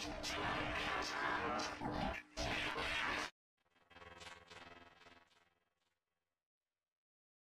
全部。